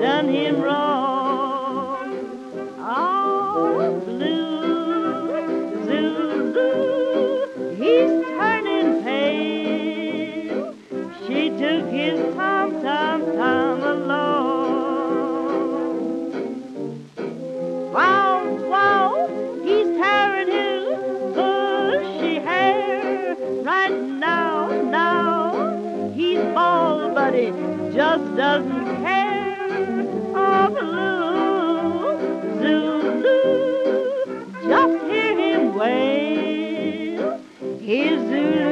done him wrong. Oh, blue, Zulu, he's turning pale. She took his tom, tom, tom along. Wow, wow, he's tired his bushy hair. Right now, now, he's bald, but he just doesn't Jesus.